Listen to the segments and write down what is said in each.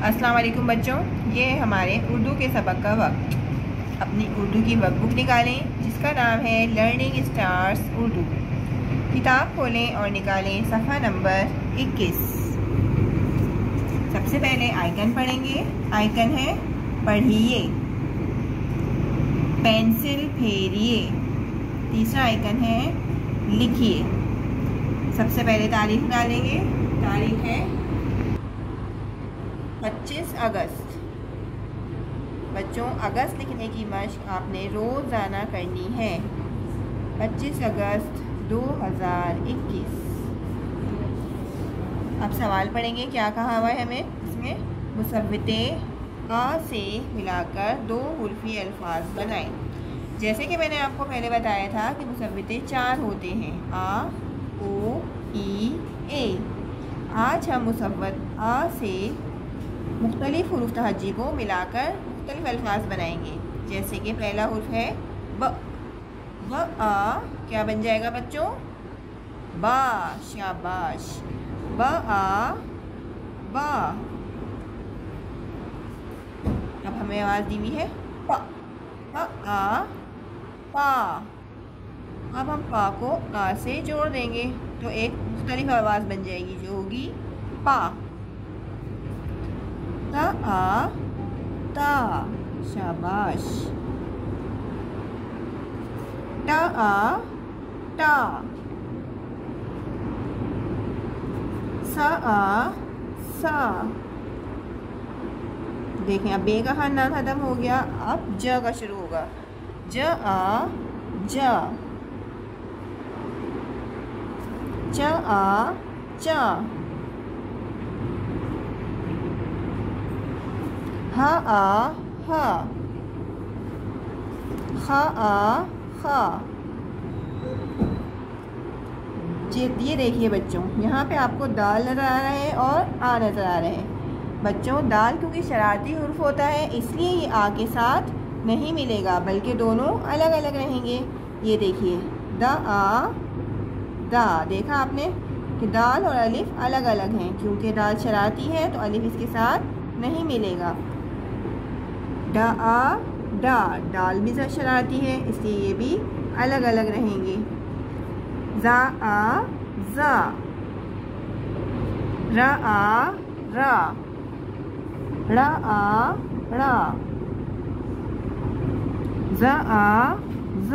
अस्सलाम वालेकुम बच्चों, ये हमारे उर्दू के सबक का वक्त। अपनी उर्दू की वर्कबुक निकालें, जिसका नाम है लर्निंग स्टार्स उर्दू किताब खोलें और निकालें सफ़ा नंबर 21 सबसे पहले आइकन पढ़ेंगे। आइकन है, पढ़िए। पेंसिल फेरिए। तीसरा आइकन है, लिखिए। सबसे पहले तारीख डालेंगे तारीख है 25 अगस्त। बच्चों, अगस्त लिखने की मश्क आपने रोज़ाना करनी है। 25 अगस्त 2021 अब सवाल पढ़ेंगे, क्या कहा हुआ है हमें इसमें? मुसवते का से मिलाकर दो उल्फी अल्फाज बनाएँ। जैसे कि मैंने आपको पहले बताया था कि मुसवते चार होते हैं, आ, ओ, ई, ए। आज हम मुसवत आ से मुख्तलिफ़ हरूफ तहजी को मिलाकर मुख्तलिफ़ अल्फाज बनाएँगे। जैसे कि पहला हरूफ है, ब, व, आ, क्या बन जाएगा बच्चों? बा, शाबाश। ब, आ, बा। अब हमें आवाज़ दी हुई है, पा, प, आ, पा। अब हम पा को आ से जोड़ देंगे तो एक मुख्तलिफ़ आवाज़ बन जाएगी, जो होगी पा। ता ता शाबाश आ टा सा सा देखें अब बे का खाना ख़त्म हो गया। अब ज का शुरू होगा। ज आ ज। च आ च। ह आ ह। आ ख ये देखिए बच्चों, यहाँ पे आपको दाल नज़र आ रहा है और आ नज़र आ रहे हैं। बच्चों, दाल क्योंकि शरारती हुर्फ होता है, इसलिए ये आ के साथ नहीं मिलेगा, बल्कि दोनों अलग अलग रहेंगे। ये देखिए, द, आ, दा। देखा आपने कि दाल और अलिफ अलग अलग हैं, क्योंकि दाल शरारती है तो अलिफ इसके साथ नहीं मिलेगा। डा, आ, डा, डाल भी शरारती है, इसलिए ये भी अलग अलग रहेंगे। जा, आ, जा। र, आ, रा। ड़ आ ड़ा ज, आ, ज।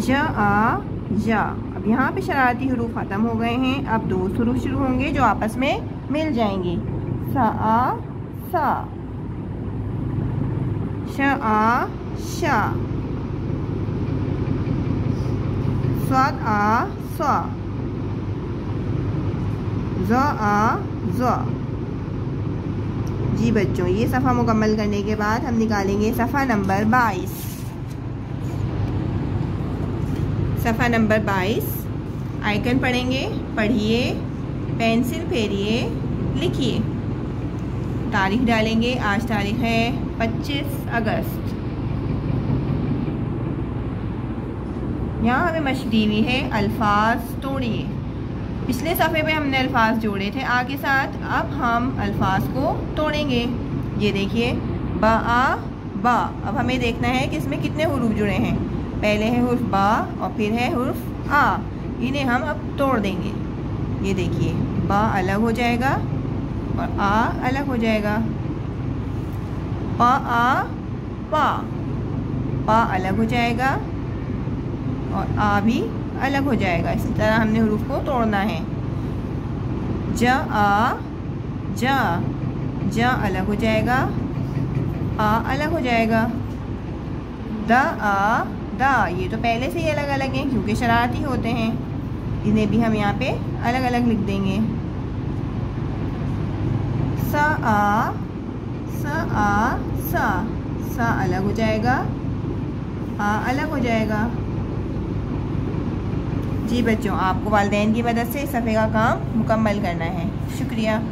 ज, आ, जा। अब यहाँ पे शरारती हरूफ ख़त्म हो गए हैं। अब दो हरूफ शुरू होंगे जो आपस में मिल जाएँगे। सा, आ, सा। जी बच्चों, ये सफ़ा मुकम्मल करने के बाद हम निकालेंगे सफ़ा नंबर बाईस। सफ़ा नंबर बाईस। आइकन पढ़ेंगे, पढ़िए, पेंसिल फेरिए, लिखिए। तारीख डालेंगे। आज तारीख है 25 अगस्त। यहाँ हमें मछली हुई है, अल्फाज तोड़िए। पिछले सफ़े पे हमने अल्फाज जोड़े थे आ के साथ अब हम अल्फाज को तोड़ेंगे। ये देखिए, बा, आ, बा। अब हमें देखना है कि इसमें कितने हरूफ जुड़े हैं। पहले है हुर्फ बा और फिर है हुर्फ आ। इन्हें हम अब तोड़ देंगे। ये देखिए, बा अलग हो जाएगा और आ अलग हो जाएगा। पा, आ, पा। पा अलग हो जाएगा और आ भी अलग हो जाएगा। इसी तरह हमने हरूफ को तोड़ना है। ज, आ, ज। ज अलग हो जाएगा। आ अलग हो जाएगा। द, आ, दा। ये तो पहले से ही अलग अलग हैं क्योंकि शरारती होते हैं। इन्हें भी हम यहाँ पे अलग अलग लिख देंगे। सा, आ सा आ, सा। सा अलग हो जाएगा। आ अलग हो जाएगा। जी बच्चों, आपको वालदेन की मदद से इस सफ़े का काम मुकम्मल करना है। शुक्रिया।